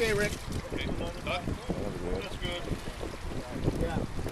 Okay, Rick. Okay, that's good. Yeah.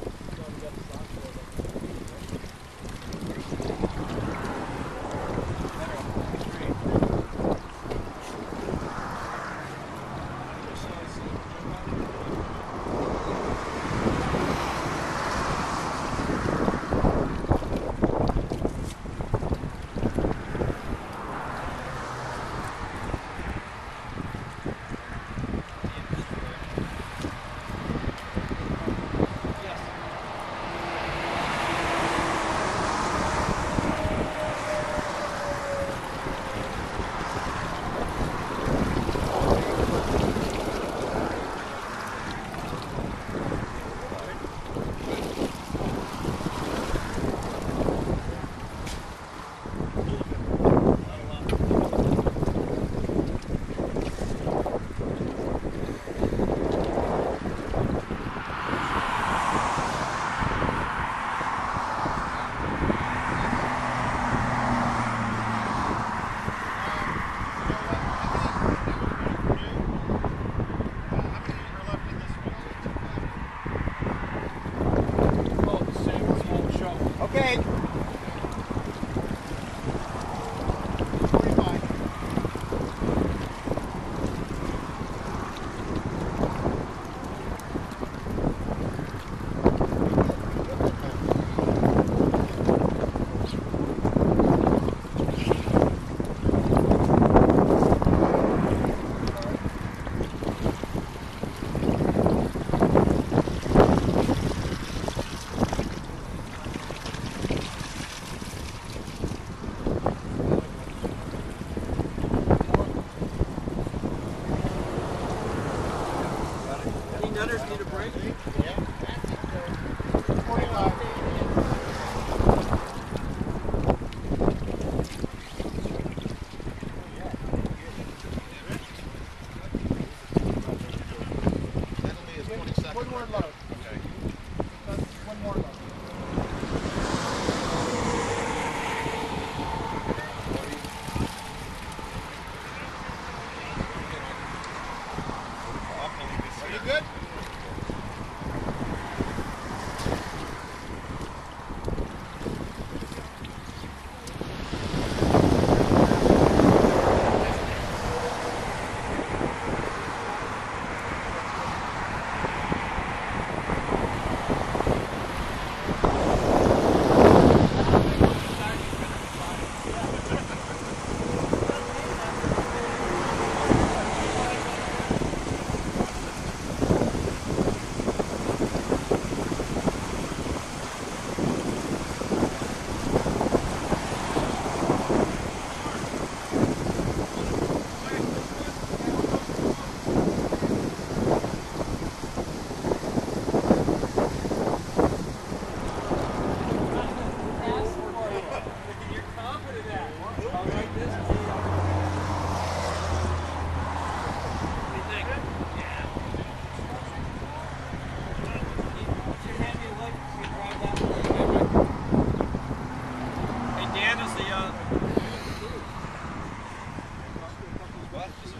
Runners need a break. Yeah.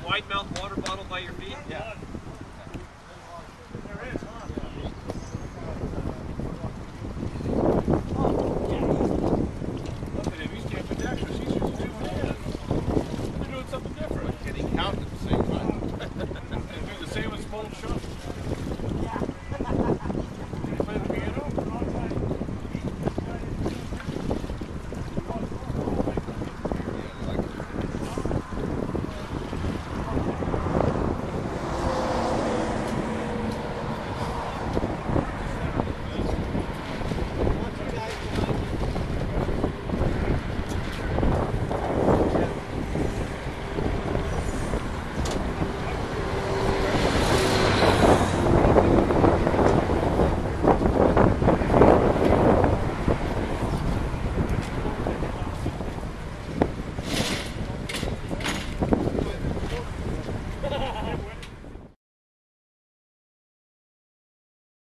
wide mouth water bottle by your feet? Yeah.